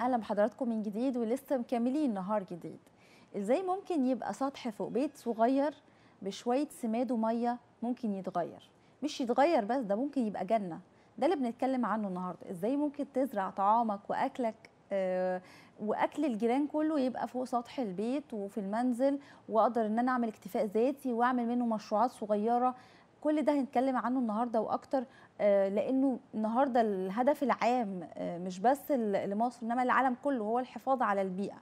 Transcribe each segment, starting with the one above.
أهلا بحضراتكم من جديد ولسه مكملين نهار جديد. إزاي ممكن يبقى سطح فوق بيت صغير بشوية سماد ومية ممكن يتغير؟ مش يتغير بس ده ممكن يبقى جنة. ده اللي بنتكلم عنه النهارده. إزاي ممكن تزرع طعامك وأكلك آه وأكل الجيران كله يبقى فوق سطح البيت وفي المنزل وأقدر إن أنا أعمل اكتفاء ذاتي وأعمل منه مشروعات صغيرة كل ده هنتكلم عنه النهارده وأكتر آه لأنه النهارده الهدف العام آه مش بس لمصر انما العالم كله هو الحفاظ على البيئة.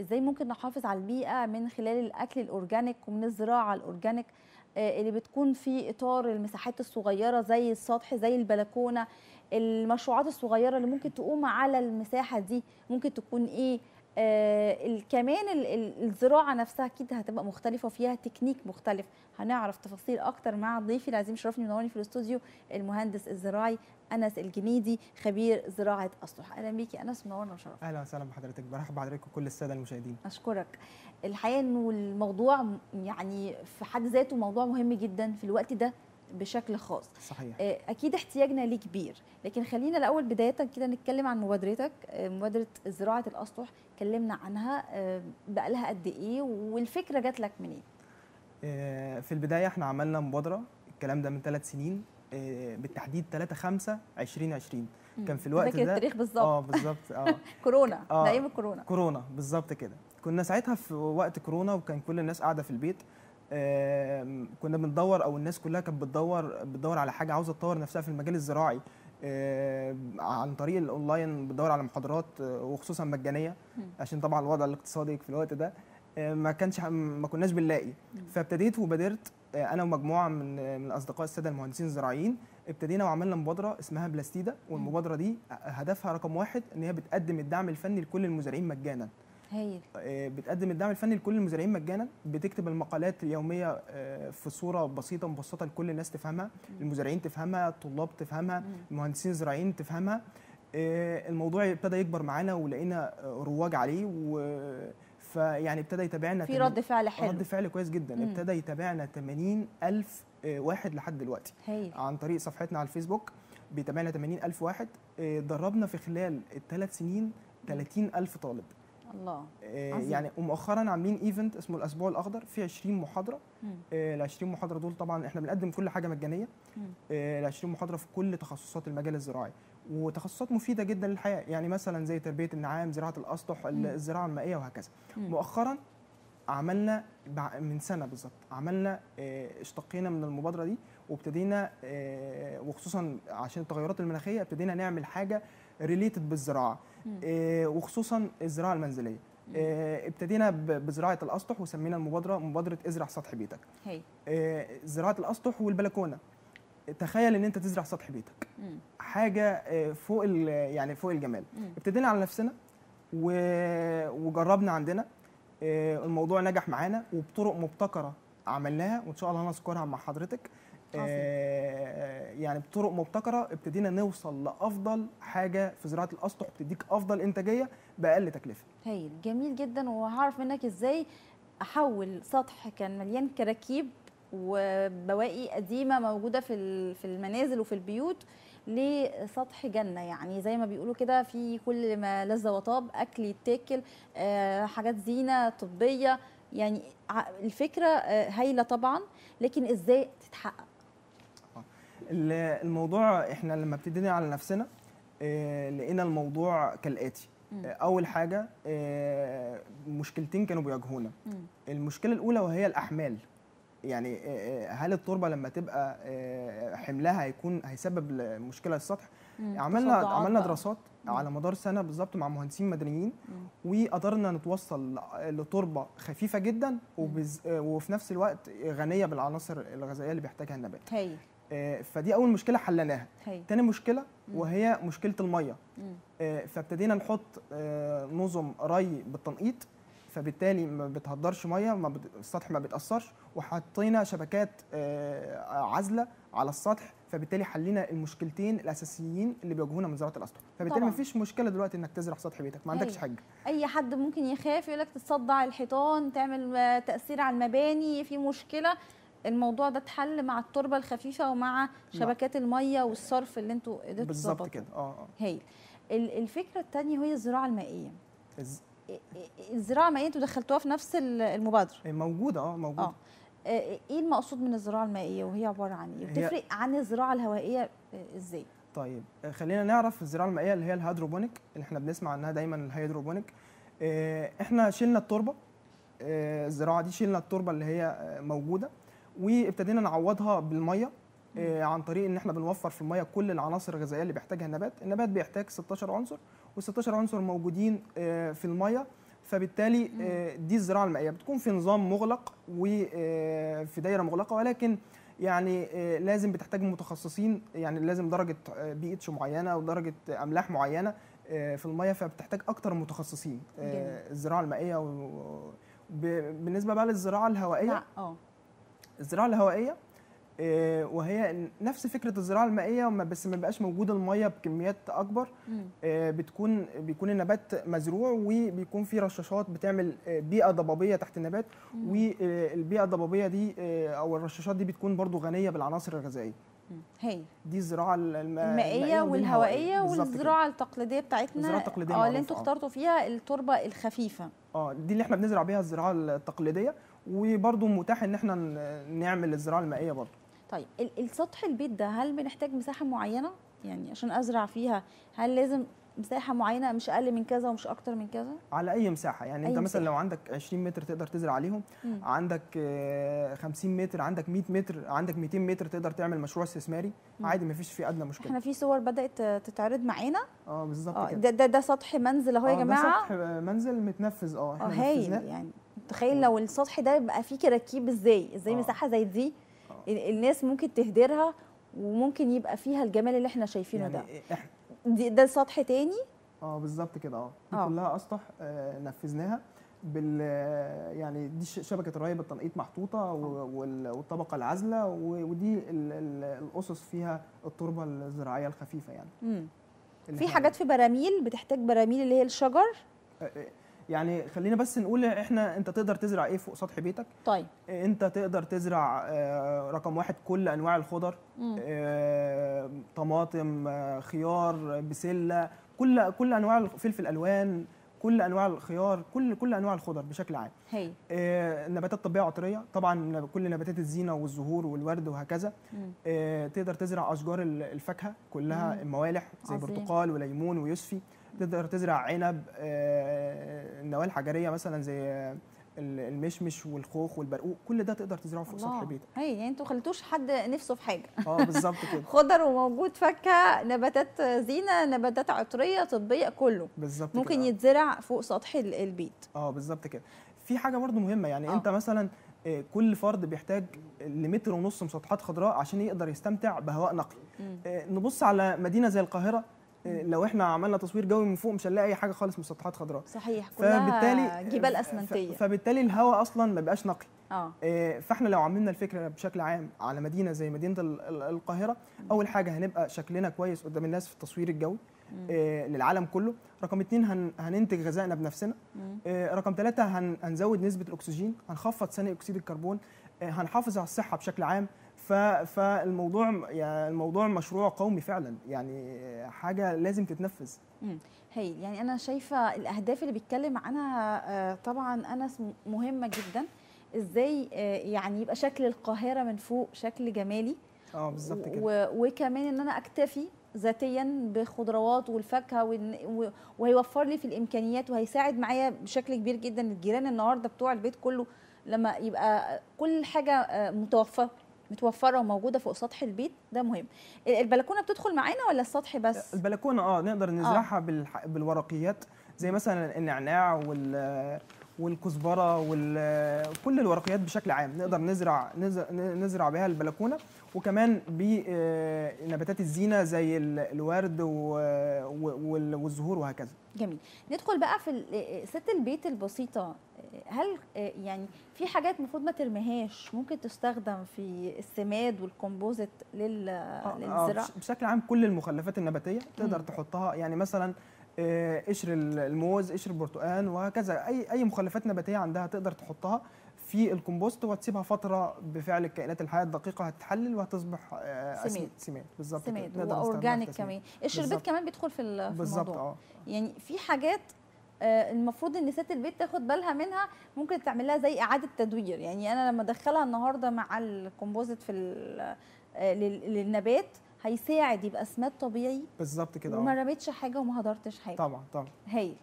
إزاي ممكن نحافظ على البيئة من خلال الأكل ال organic ومن الزراعة ال organic اللي بتكون في إطار المساحات الصغيرة زي السطح زي البلكونة المشروعات الصغيرة اللي ممكن تقوم على المساحة دي ممكن تكون إيه آه كمان ال ال الزراعة نفسها أكيد هتبقى مختلفة وفيها تكنيك مختلف. هنعرف تفاصيل أكتر مع ضيفي العزيز مشرفني منورني في الاستوديو المهندس الزراعي أنس الجنيدي خبير زراعة أسطح. أهلا بيكي أنس منورنا وشرفنا. أهلا وسهلا بحضرتك. برحب بحضرتك وكل السادة المشاهدين. أشكرك. الحقيقة إنه الموضوع يعني في حد ذاته موضوع مهم جدا في الوقت ده. بشكل خاص. صحيح. أكيد احتياجنا ليه كبير. لكن خلينا الأول بداية كده نتكلم عن مبادرتك. مبادرة زراعة الأسطح. اتكلمنا عنها بقى لها قد إيه والفكرة جات لك منين؟ في البداية إحنا عملنا مبادرة. الكلام ده من ثلاث سنين. بالتحديد 3 5 2020 كان في الوقت ده التاريخ بالظبط. آه بالظبط آه. كورونا آه ده أيام الكورونا. كورونا بالظبط كده. كنا ساعتها في وقت كورونا وكان كل الناس قاعدة في البيت. آه كنا بندور أو الناس كلها كانت بتدور بتدور على حاجة عاوزة تطور نفسها في المجال الزراعي. آه عن طريق الاونلاين بتدور على محاضرات آه وخصوصا مجانية عشان طبعا الوضع الاقتصادي في الوقت ده ما كانش ما كناش بنلاقي. فابتديت وبادرت أنا ومجموعة من من اصدقاء السادة المهندسين الزراعيين ابتدينا وعملنا مبادرة اسمها بلاستيدا والمبادرة دي هدفها رقم واحد إن هي بتقدم الدعم الفني لكل المزارعين مجانا. هايل. بتقدم الدعم الفني لكل المزارعين مجانا بتكتب المقالات اليومية في صورة بسيطة مبسطة لكل الناس تفهمها المزارعين تفهمها الطلاب تفهمها المهندسين الزراعيين تفهمها. الموضوع ابتدى يكبر معانا ولقينا رواج عليه و فيعني ابتدى يتابعنا في رد فعل حلو. رد فعل كويس جدا. مم. ابتدى يتابعنا 80 ألف واحد لحد دلوقتي. هي. عن طريق صفحتنا على الفيسبوك بيتابعنا 80 ألف واحد. دربنا في خلال الثلاث سنين 30 ألف طالب. الله عظيم. يعني ومؤخرا عاملين ايفنت اسمه الأسبوع الأخضر فيه 20 محاضرة ال 20 محاضرة دول طبعا إحنا بنقدم كل حاجة مجانية ال 20 محاضرة في كل تخصصات المجال الزراعي وتخصصات مفيدة جدا للحياة يعني مثلا زي تربية النعام زراعة الأسطح. الزراعة المائية وهكذا. مؤخرا عملنا من سنة بالظبط عملنا اشتقينا من المبادرة دي وابتدينا وخصوصا عشان التغيرات المناخية ابتدينا نعمل حاجة ريليتد بالزراعة. وخصوصا الزراعة المنزلية. ابتدينا بزراعة الأسطح وسمينا المبادرة مبادرة ازرع سطح بيتك. هي. زراعة الأسطح والبلكونة. تخيل إن أنت تزرع سطح بيتك. مم. حاجة فوق يعني فوق الجمال. مم. ابتدينا على نفسنا وجربنا عندنا. الموضوع نجح معانا وبطرق مبتكرة عملناها وإن شاء الله هنذكرها مع حضرتك. آه يعني بطرق مبتكرة ابتدينا نوصل لأفضل حاجة في زراعة الأسطح بتديك أفضل إنتاجية بأقل تكلفة. هايل جميل جدا وهعرف منك إزاي أحول سطح كان مليان كراكيب وبواقي قديمة موجودة في في المنازل وفي البيوت لسطح جنة. يعني زي ما بيقولوا كده في كل ما لذ وطاب أكل يتاكل آه حاجات زينة طبية. يعني الفكرة آه هايلة طبعا لكن إزاي تتحقق؟ الموضوع إحنا لما ابتدينا على نفسنا آه لقينا الموضوع كالآتي. م. أول حاجة مشكلتين كانوا بيواجهونا. المشكلة الأولى وهي الأحمال. يعني هل التربة لما تبقى حملها هيكون هيسبب مشكله للسطح عملنا عملنا دراسات. على مدار سنة بالظبط مع مهندسين مدنيين وقدرنا نتوصل لتربة خفيفة جدا وبز... وفي نفس الوقت غنية بالعناصر الغذائية اللي بيحتاجها النبات. هي. فدي أول مشكلة حليناها. تاني مشكلة وهي مشكلة المية. فابتدينا نحط نظم ري بالتنقيط فبالتالي ما بتهدرش مية ما بت... السطح ما بيتأثرش وحطينا شبكات عازلة على السطح فبالتالي حلينا المشكلتين الأساسيين اللي بيواجهونا من زراعة الأسطح. فبالتالي ما فيش مشكلة دلوقتي إنك تزرع سطح بيتك ما عندكش حاجة. أي حد ممكن يخاف يقول لك تصدع الحيطان تعمل تأثير على المباني في مشكلة. الموضوع ده اتحل مع التربة الخفيفة ومع شبكات المية والصرف اللي أنتوا قدرتوا بالظبط كده. آه هايل. ال- الفكرة الثانية وهي الزراعة المائية. الز- إيه- إيه- الزراعة المائية أنتوا دخلتوها في نفس ال- المبادرة. موجودة آه موجودة. آه. آه، إيه المقصود من الزراعة المائية وهي عبارة عن إيه؟ هي- بتفرق عن الزراعة الهوائية إزاي؟ طيب خلينا نعرف الزراعة المائية اللي هي ال hydroponic اللي إحنا بنسمع عنها دايما ال hydroponic. آه، إحنا شلنا التربة. آه، الزراعة دي شلنا التربة اللي هي موجودة. وابتدينا نعوضها بالمية آه، عن طريق إن إحنا بنوفر في المية كل العناصر الغذائية اللي بيحتاجها النبات. النبات بيحتاج 16 عنصر وال16 عنصر موجودين آه، في المية. فبالتالي آه، دي الزراعة المائية. بتكون في نظام مغلق وفي دايرة مغلقة ولكن يعني لازم بتحتاج متخصصين. يعني لازم درجة بي اتش معينة ودرجه أملاح معينة في المية. فبتحتاج أكتر متخصصين. الزراعة المائية و- بالنسبة بقى للزراعة الهوائية. آه. الزراعة الهوائية آه، وهي نفس فكرة الزراعة المائية بس ما بقاش موجود المية بكميات أكبر. آه، بتكون بيكون النبات مزروع وبيكون في رشاشات بتعمل آه، بيئة ضبابية تحت النبات. والبيئه الضبابية دي أو الرشاشات دي بتكون برضو غنية بالعناصر الغذائية. هي دي الزراعة الم- المائية والهوائية. والزراعة التقليدية بتاعتنا الزراعة التقليدية آه اللي أنتوا. اخترتوا فيها التربة الخفيفة آه دي اللي إحنا بنزرع بيها الزراعة التقليدية وبرضو متاح إن إحنا نعمل الزراعة المائية برضو طيب ال- السطح البيت ده هل بنحتاج مساحة معينة؟ يعني عشان أزرع فيها هل لازم مساحة معينة مش أقل من كذا ومش أكتر من كذا؟ على أي مساحة. يعني أي أنت مثلا مساحة. لو عندك 20 متر تقدر تزرع عليهم مم. عندك آه، 50 متر عندك 100 متر عندك 200 متر تقدر تعمل مشروع استثماري مم. عادي مفيش فيه أدنى مشكلة. إحنا في صور بدأت تتعرض معانا؟ آه بالظبط آه كده. ده, ده ده سطح منزل أهو يا آه، ده جماعة؟ سطح منزل متنفذ. آه إحنا هايل يعني. تخيل لو السطح ده يبقى فيه كراكيب إزاي؟ إزاي آه. مساحة زي دي؟ آه. ال- الناس ممكن تهدرها وممكن يبقى فيها الجمال اللي إحنا شايفينه ده. يعني إحنا دي ده سطح تاني؟ آه بالظبط كده. آه. دي آه. كلها أسطح آه، نفذناها بال آه، يعني دي شبكة الري بالتنقيط محطوطة وال- والطبقة العازلة و- ودي ال- ال- الأسس فيها التربة الزراعية الخفيفة يعني. في حاجات في براميل؟ بتحتاج براميل اللي هي الشجر؟ آه، آه، يعني خلينا بس نقول إحنا أنت تقدر تزرع إيه فوق سطح بيتك طيب أنت تقدر تزرع آه، رقم واحد كل أنواع الخضر مم. آه، طماطم آه، خيار بسلة كل كل أنواع الفلفل ألوان كل أنواع الخيار كل كل أنواع الخضر بشكل عام هي آه، نباتات طبية عطرية طبعا كل نباتات الزينة والزهور والورد وهكذا. آه، تقدر تزرع أشجار ال- الفاكهة كلها مم. الموالح زي عظيم. برتقال وليمون ويوسفي تقدر تزرع عنب آه، النواه الحجرية مثلا زي آه، ال- المشمش والخوخ والبرقوق كل ده تقدر تزرعه فوق سطح بيتك هي يعني أنتوا خليتوش حد نفسه في حاجة. آه بالظبط كده. خضر وموجود فاكهة نباتات زينة نباتات عطرية طبية كله. بالظبط ممكن كده. آه. يتزرع فوق سطح ال- البيت. آه بالظبط كده. في حاجة برضو مهمة يعني آه. انت مثلا كل فرد بيحتاج لمتر ونص مسطحات خضراء عشان يقدر يستمتع بهواء نقي. مم. نبص على مدينة زي القاهرة. لو إحنا عملنا تصوير جوي من فوق مش هنلاقي أي حاجة خالص مسطحات خضراء. صحيح كلها فبالتالي جبال أسمنتية. فبالتالي الهواء أصلا ما بقاش نقي. آه. آه، فاحنا لو عملنا الفكرة بشكل عام على مدينة زي مدينة ال- ال- القاهرة أول حاجة هنبقى شكلنا كويس قدام الناس في التصوير الجوي. آه، للعالم كله. رقم اتنين هن هننتج غذائنا بنفسنا. آه، رقم ثلاثة هن هنزود نسبة الأكسجين هنخفض ثاني أكسيد الكربون آه، هنحافظ على الصحة بشكل عام فالموضوع يعني الموضوع مشروع قومي فعلا. يعني حاجة لازم تتنفذ. هي يعني أنا شايفة الأهداف اللي بيتكلم عنها آه، طبعا أنس مهمة جدا. إزاي آه، يعني يبقى شكل القاهرة من فوق شكل جمالي. آه بالظبط كده. وكمان إن أنا أكتفي ذاتيا بخضروات والفاكهة وهيوفر لي في الإمكانيات وهيساعد معايا بشكل كبير جدا. الجيران النهارده بتوع البيت كله لما يبقى كل حاجة آه، متوفرة. متوفرة وموجودة فوق سطح البيت ده مهم. البلكونة بتدخل معانا ولا السطح بس؟ البلكونة آه نقدر نزرعها بالح- بالورقيات زي مثلا النعناع وال والكزبرة وكل الورقيات بشكل عام نقدر نزرع نز- نزرع بها البلكونة وكمان بنباتات الزينة زي ال- الورد والزهور وهكذا. جميل. ندخل بقى في ال- ست البيت البسيطة. هل يعني في حاجات المفروض ما ترميهاش ممكن تستخدم في السماد والكومبوزيت لل... آه، آه، للزراعة؟ بش- بشكل عام كل المخلفات النباتية تقدر. تحطها. يعني مثلا آه، قشر الموز قشر البرتقال وهكذا اي أي مخلفات نباتية عندها تقدر تحطها في الكومبوست وتسيبها فترة بفعل الكائنات الحية الدقيقة هتتحلل وهتصبح آه، سماد. سماد بالظبط. سماد و organic التسميد. كمان الشربات. كمان بيدخل في ال- في بالظبط الموضوع آه يعني في حاجات آه، المفروض إن ست البيت تاخد بالها منها ممكن تعمل لها زي إعادة تدوير يعني أنا لما أدخلها النهارده مع الكومبوزيت في آه، للنبات هيساعد يبقى سماد طبيعي بالظبط كده وما آه. رميتش حاجة وما هدرتش حاجة. طبعا طبعا. هايل.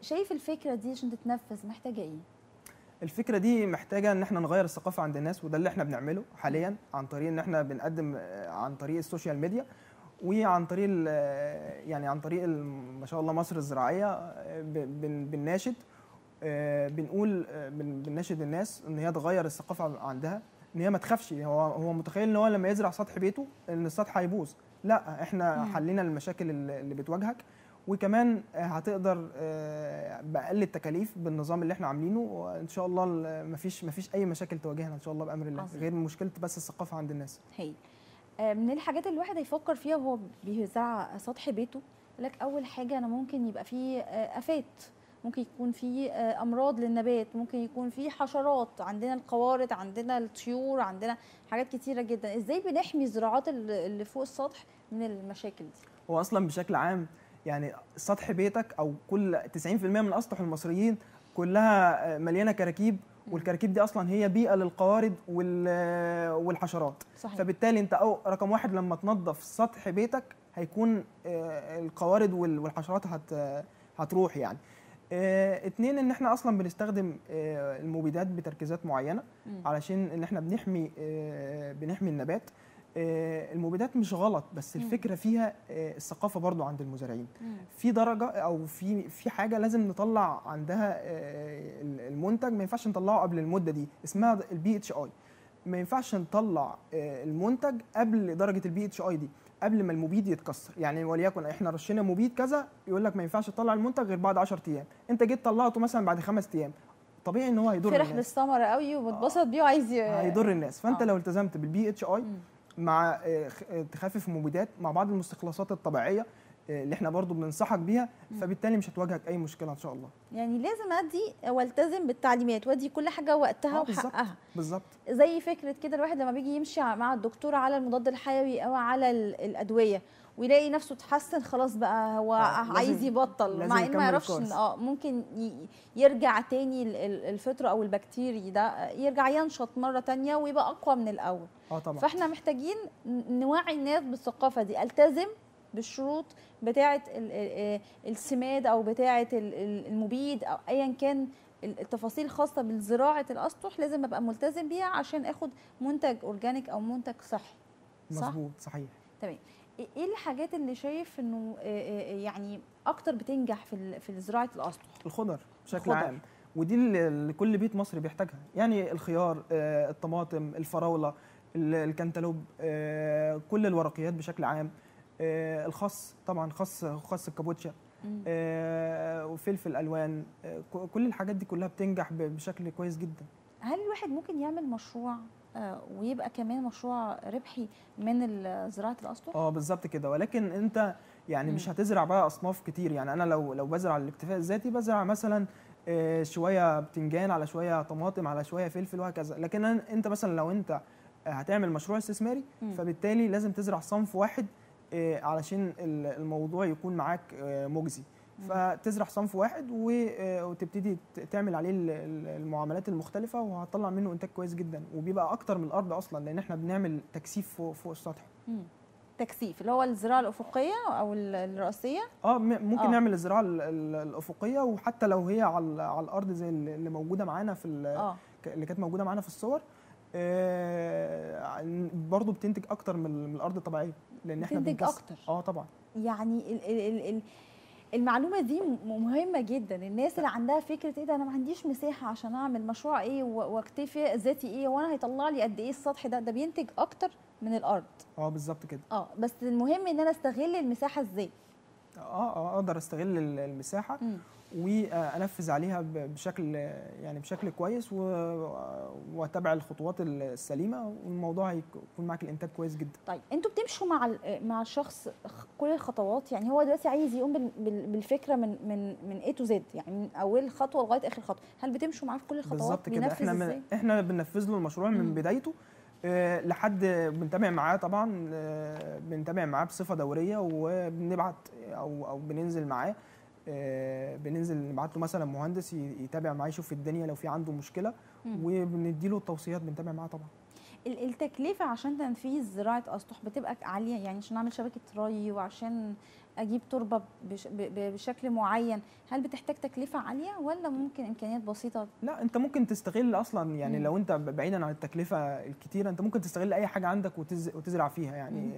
شايف الفكرة دي عشان تتنفذ محتاجة إيه؟ الفكرة دي محتاجة إن إحنا نغير الثقافة عند الناس وده اللي إحنا بنعمله حاليا عن طريق إن إحنا بنقدم آه، عن طريق ال social media وعن طريق آه، يعني عن طريق ما شاء الله مصر الزراعية آه، بنناشد آه، بنقول آه، بن- بنناشد الناس إن هي تغير الثقافة عندها. إن هي ما تخافش. هو هو متخيل إن هو لما يزرع سطح بيته إن السطح هيبوظ. لأ إحنا مم. حلينا المشاكل اللي بتواجهك. وكمان آه، هتقدر آه، بأقل التكاليف بالنظام اللي إحنا عاملينه. وإن شاء الله ال- مفيش مفيش أي مشاكل تواجهنا إن شاء الله بأمر الله. غير مشكلة بس الثقافة عند الناس. هايل آه، من الحاجات اللي الواحد هيفكر فيها وهو بيزرع سطح بيته لك أول حاجة أنا ممكن يبقى فيه آفات. ممكن يكون في آه، أمراض للنبات ممكن يكون في حشرات عندنا القوارض عندنا الطيور عندنا حاجات كتيرة جدا. إزاي بنحمي الزراعات اللي فوق السطح من المشاكل دي؟ هو أصلا بشكل عام يعني سطح بيتك أو كل 90% من أسطح المصريين كلها آه، مليانة كراكيب والكراكيب دي أصلا هي بيئة للقوارض وال- والحشرات. صحيح. فبالتالي أنت أو رقم واحد لما تنظف سطح بيتك هيكون آه، القوارض وال- والحشرات هت هتروح يعني. آه، اتنين إن إحنا أصلا بنستخدم آه، المبيدات بتركيزات معينة. علشان إن إحنا بنحمي آه، بنحمي النبات آه، المبيدات مش غلط بس. الفكرة فيها آه، الثقافة برضو عند المزارعين. في درجة أو في في حاجة لازم نطلع عندها آه، المنتج ما ينفعش نطلعه قبل المدة دي اسمها ال PHI ما ينفعش نطلع آه، المنتج قبل درجة ال PHI دي قبل ما المبيد يتكسر. يعني وليكن إحنا رشينا مبيد كذا يقول لك ما ينفعش تطلع المنتج غير بعد 10 أيام. أنت جيت طلعته مثلا بعد خمس أيام. طبيعي إن هو هيضر فرح الناس. بالثمره قوي ومتبسط بيه وعايز ي- هيضر الناس. فأنت آه. لو التزمت بال PHI. مع آه، آه، تخفف المبيدات مع بعض المستخلصات الطبيعية آه، اللي إحنا برضو بننصحك بيها. فبالتالي مش هتواجهك أي مشكلة إن شاء الله يعني لازم أدي والتزم بالتعليمات وأدي كل حاجة وقتها آه،. وحقها بالظبط زي فكرة كده الواحد لما بيجي يمشي مع الدكتور على المضاد الحيوي أو على ال- الأدوية ويلاقي نفسه اتحسن خلاص بقى هو آه، عايز يبطل مع إن ما يعرفش. آه ممكن يرجع تاني ال- ال- الفطر أو البكتيري ده يرجع ينشط مرة تانية ويبقى أقوى من الأول آه طبعا فإحنا محتاجين نوعي الناس بالثقافة دي ألتزم بالشروط بتاعه ال- ال- السماد أو بتاعه ال- ال- المبيد أو ايا كان ال- التفاصيل الخاصه بزراعه الأسطح لازم أبقى ملتزم بيها عشان آخد منتج أورجانيك أو منتج صحي. صح؟ مظبوط صحيح. تمام. إيه- إيه الحاجات اللي شايف إنه آه، آه، يعني أكتر بتنجح في في زراعة الأسطح؟ الخضر بشكل. عام ودي اللي كل بيت مصري بيحتاجها. يعني الخيار آه، الطماطم الفراولة ال- الكنتالوب آه، كل الورقيات بشكل عام. الخس طبعا خس خس الكابوتشا. آه، وفلفل ألوان. آه، كل الحاجات دي كلها بتنجح بشكل كويس جدا. هل الواحد ممكن يعمل مشروع آه، ويبقى كمان مشروع ربحي من زراعة الاسطح آه بالظبط كده. ولكن أنت يعني مش مم. هتزرع بقى أصناف كتير. يعني أنا لو لو بزرع الاكتفاء الذاتي بزرع مثلا آه، شوية بتنجان على شوية طماطم على شوية فلفل وهكذا. لكن أنت مثلا لو أنت هتعمل مشروع استثماري مم. فبالتالي لازم تزرع صنف واحد آه، علشان ال- الموضوع يكون معاك آه، مجزي. فتزرع صنف واحد آه، وتبتدي تعمل عليه ال- ال- المعاملات المختلفة وهتطلع منه إنتاج كويس جدا وبيبقى أكتر من الأرض أصلا لأن إحنا بنعمل تكثيف فوق فوق السطح. تكثيف اللي هو الزراعة الأفقية أو ال- الرئاسيه آه ممكن آه. آه. نعمل الزراعة ال- ال- الأفقية وحتى لو هي على على الأرض زي اللي موجودة معانا في اللي كانت موجودة معانا في الصور آه برضه بتنتج أكتر من الأرض الطبيعية لأن إحنا بتنتج أكتر. آه طبعا. يعني ال ال ال ال المعلومة دي م- مهمة جدا. الناس اللي عندها فكرة إيه ده أنا ما عنديش مساحة عشان أعمل مشروع إيه وأكتفي ذاتي إيه وأنا هيطلع لي قد إيه السطح ده. ده بينتج أكتر من الأرض. آه بالظبط كده. آه بس المهم إن أنا أستغل المساحة إزاي؟ آه آه أقدر أستغل ال- المساحة مم. وأنفذ عليها بشكل يعني بشكل كويس واتبع الخطوات السليمة والموضوع هيكون معاك الإنتاج كويس جدا. طيب أنتوا بتمشوا مع مع الشخص كل الخطوات؟ يعني هو دلوقتي عايز يقوم بال- بال- بالفكرة من من من A to Z يعني من أول خطوة لغاية آخر خطوة. هل بتمشوا معاه في كل الخطوات؟ بالظبط كده. إحنا من إزاي؟ إحنا بننفذ له المشروع من. بدايته. آه، لحد بنتابع معاه طبعا آه، بنتابع معاه بصفة دورية وبنبعت أو أو بننزل معاه. بننزل نبعت له مثلا مهندس يتابع معاه يشوف الدنيا لو في عنده مشكلة مم. وبنديله التوصيات بنتابع معاه طبعا ال- التكلفة عشان تنفيذ زراعه أسطح بتبقى عالية يعني عشان أعمل شبكة ري وعشان أجيب تربة بش بشكل معين هل بتحتاج تكلفة عالية ولا ممكن إمكانيات بسيطة لا أنت ممكن تستغل أصلا يعني مم. لو أنت بعيدا عن التكلفة الكتيرة أنت ممكن تستغل أي حاجة عندك وتز... وتزرع فيها يعني مم.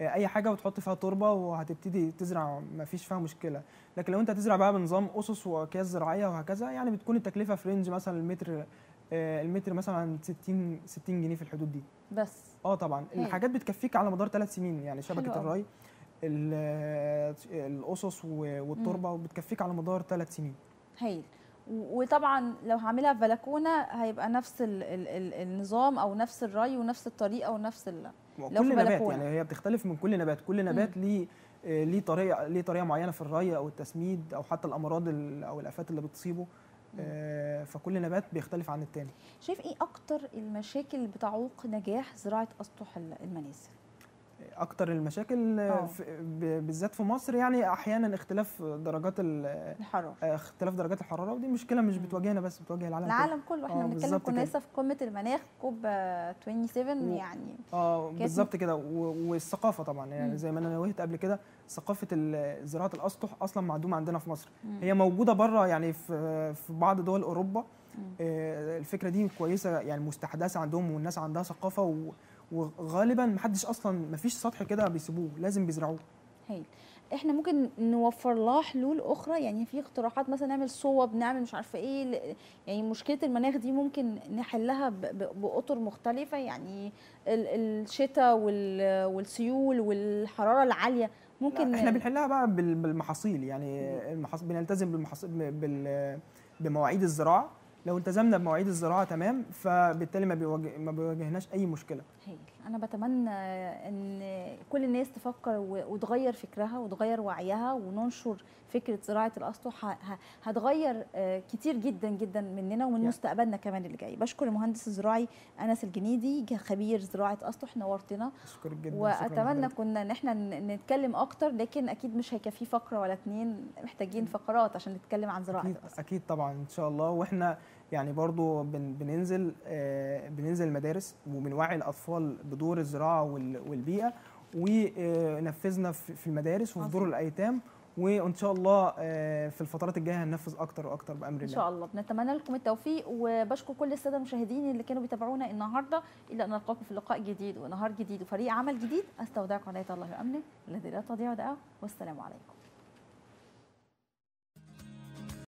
أي حاجة وتحط فيها تربه وهتبتدي تزرع ما فيش فيها مشكلة. لكن لو أنت هتزرع بقى بنظام أصص وأكياس زراعية وهكذا يعني بتكون التكلفة في range مثلا المتر آه، المتر مثلا 60 60 جنيه في الحدود دي. بس. آه طبعا. هايل. الحاجات بتكفيك على مدار ثلاث سنين يعني شبكة. الري ال- الأصص والتربة بتكفيك على مدار ثلاث سنين. هايل وطبعا لو هعملها في بلكونه هيبقى نفس ال ال ال النظام أو نفس الري ونفس الطريقة ونفس ال لو في كل نبات. يعني هي بتختلف من كل نبات. كل نبات ليه آه، ليه طريقة ليه طريقة معينة في الري أو التسميد أو حتى الأمراض ال- أو الآفات اللي بتصيبه. آه، فكل نبات بيختلف عن التاني. شايف إيه أكتر المشاكل اللي بتعوق نجاح زراعة أسطح ال- المنازل؟ أكتر المشاكل آه،. في- بالذات في مصر يعني أحيانا اختلاف درجات ال- الحرارة آه، اختلاف درجات الحرارة ودي مشكلة مش. بتواجهنا بس بتواجه العالم كله العالم كله إحنا آه، بنتكلم كنا. لسه في قمة المناخ كوب آه، 27 و- يعني آه بالظبط كده و- والثقافة طبعا يعني مم. زي ما أنا نوهت قبل كده ثقافة زراعة الأسطح أصلا معدومة عندنا في مصر مم. هي موجودة بره يعني في في بعض دول أوروبا مم. الفكرة دي كويسة يعني مستحدثة عندهم والناس عندها ثقافة و- وغالبا محدش أصلا مفيش سطح كده بيسيبوه لازم بيزرعوه. هايل. إحنا ممكن نوفر لها حلول أخرى يعني في اقتراحات مثلا نعمل صوب نعمل مش عارفة إيه يعني مشكلة المناخ دي ممكن نحلها بأطر مختلفة يعني ال- الشتاء وال- والسيول والحرارة العالية ممكن إحنا بنحلها بقى بال- بالمحاصيل يعني المحاصيل بنلتزم بالمحاصيل بال بمواعيد الزراعة. لو التزمنا بمواعيد الزراعة تمام فبالتالي ما بيواجهناش أي مشكلة. هايل أنا بتمنى إن كل الناس تفكر وتغير فكرها وتغير وعيها وننشر فكرة زراعة الأسطح. هتغير آه، كتير جدا جدا مننا ومن يعني. مستقبلنا كمان اللي جاي. بشكر المهندس الزراعي أنس الجنيدي خبير زراعة أسطح نورتنا. أشكرك جدا شكراً وأتمنى. كنا إن إحنا نتكلم أكتر لكن أكيد مش هيكفي فقرة ولا اتنين محتاجين فقرات عشان نتكلم عن زراعة أكيد الأسطح. أكيد طبعا إن شاء الله. وإحنا يعني برضو بن بننزل آه، بننزل المدارس وبنوعي الأطفال بدور الزراعة وال- والبيئة ونفذنا في المدارس وفي دور. الأيتام وإن شاء الله آه، في الفترات الجاية هننفذ أكتر وأكتر بأمر إن الله. شاء الله. بنتمنى لكم التوفيق وبشكر كل السادة المشاهدين اللي كانوا بيتابعونا النهارده إلى أن نلقاكم في لقاء جديد ونهار جديد وفريق عمل جديد. أستودعكم عنايه الله وأمنه. الذي لا تضيع ودائعه والسلام عليكم.